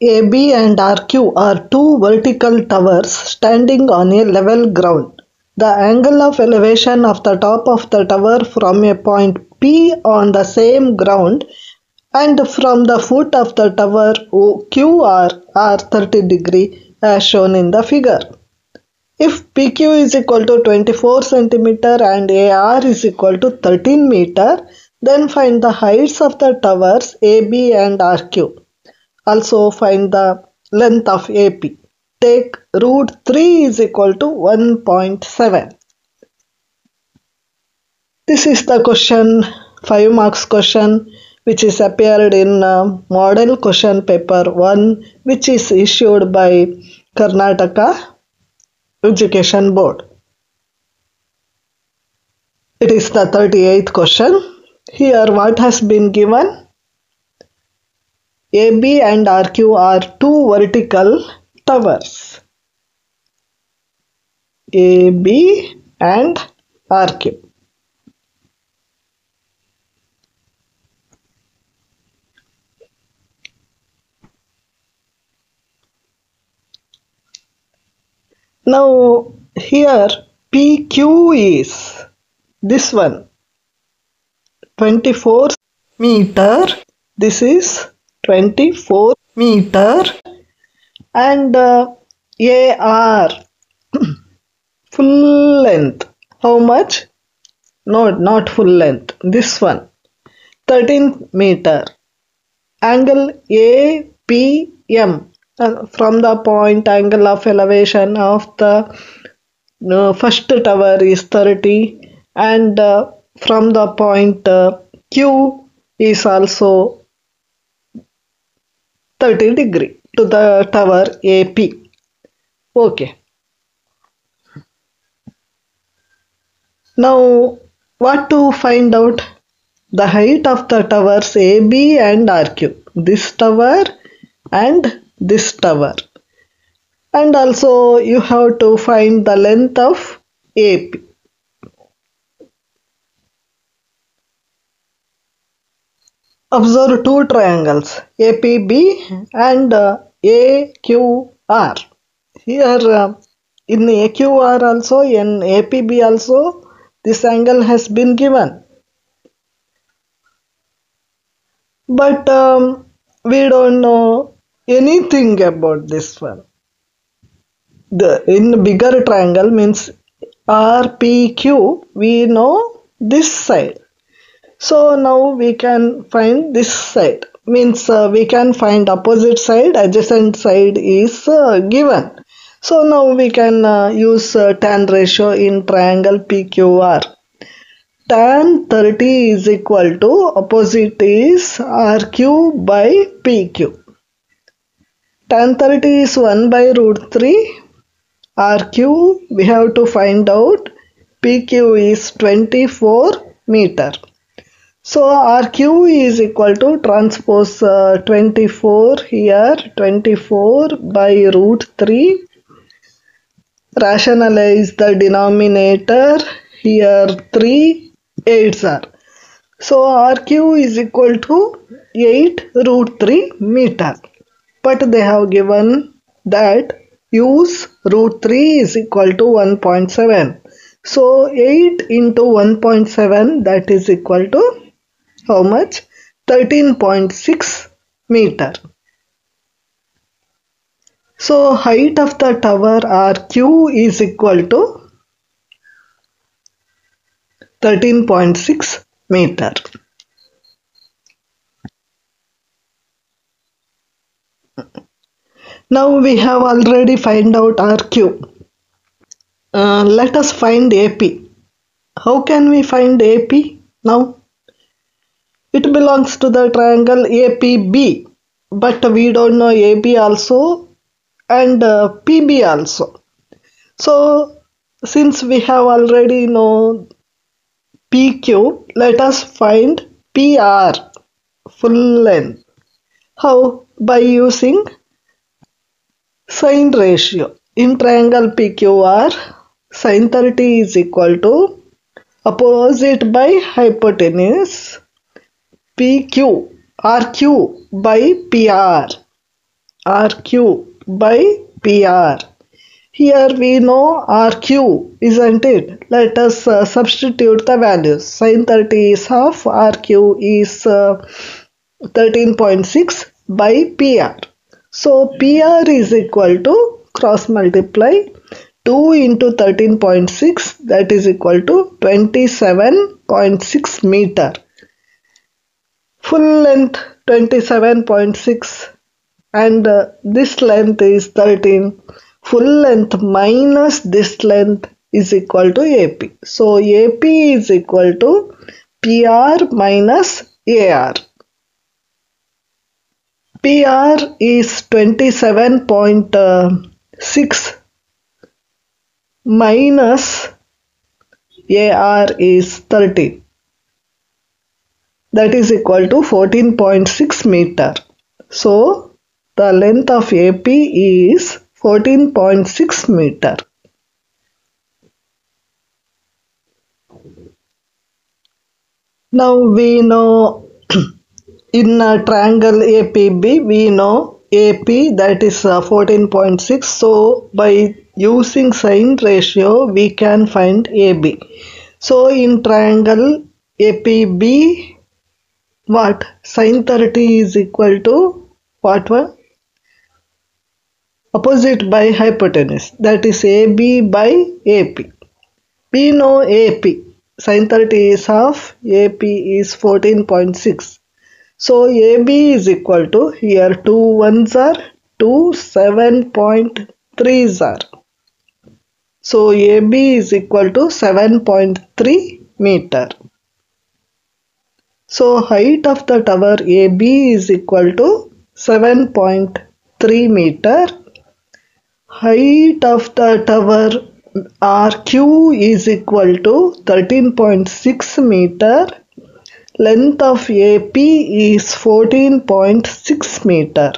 AB and RQ are two vertical towers standing on a level ground. The angle of elevation of the top of the tower from a point P on the same ground and from the foot of the tower QR are 30 degree as shown in the figure. If PQ is equal to 24 centimeter and AR is equal to 13 meter, then find the heights of the towers AB and RQ. Also find the length of AP. Take root 3 is equal to 1.7. This is the question, 5 marks question which is appeared in uh, model question paper 1 which is issued by Karnataka Education Board. It is the 38th question. Here what has been given? AB and RQ are two vertical towers. AB and RQ. Now here PQ is this one 24 meter this is 24 meter and uh, AR full length. How much? No not full length. This one 13 meter. Angle APM uh, from the point angle of elevation of the uh, first tower is 30 and uh, from the point uh, Q is also 30 degree to the tower AP. Okay. Now what to find out? The height of the towers AB and RQ. This tower and this tower. And also you have to find the length of AP. Observe two triangles APB and uh, AQR. Here uh, in AQR also in APB also this angle has been given. But um, we don't know anything about this one. The in bigger triangle means RPQ we know this side so now we can find this side means uh, we can find opposite side adjacent side is uh, given. So now we can uh, use uh, tan ratio in triangle PQR. Tan 30 is equal to opposite is RQ by PQ. Tan 30 is 1 by root 3. RQ we have to find out PQ is 24 meter. So RQ is equal to transpose uh, 24 here 24 by root 3 rationalize the denominator here 3 8s are. So RQ is equal to 8 root 3 meter. But they have given that use root 3 is equal to 1.7 so 8 into 1.7 that is equal to how much? 13.6 meter. So height of the tower RQ is equal to 13.6 meter. Now we have already find out RQ uh, let us find AP how can we find AP now it belongs to the triangle APB, but we don't know AB also and uh, PB also. So, since we have already know PQ, let us find PR full length. How? By using sine ratio. In triangle PQR, sine 30 is equal to opposite by hypotenuse PQ RQ by PR. RQ by PR. Here we know RQ, isn't it? Let us uh, substitute the values. sin 30 is half, RQ is uh, 13.6 by PR. So PR is equal to cross multiply 2 into 13.6 that is equal to 27.6 meter. Full length 27.6 and uh, this length is 13. Full length minus this length is equal to AP. So AP is equal to PR minus AR. PR is 27.6 minus AR is 30 that is equal to 14.6 meter. So the length of AP is 14.6 meter. Now we know in a triangle APB we know AP that is uh, 14.6 so by using sine ratio we can find AB. So in triangle APB what sine 30 is equal to what one? Opposite by hypotenuse that is AB by AP. We know AP sine 30 is half AP is 14.6 so AB is equal to here 2 ones are 2 7.3s are. So AB is equal to 7.3 meter. So height of the tower AB is equal to 7.3 meter. Height of the tower RQ is equal to 13.6 meter Length of AP is 14.6 meter.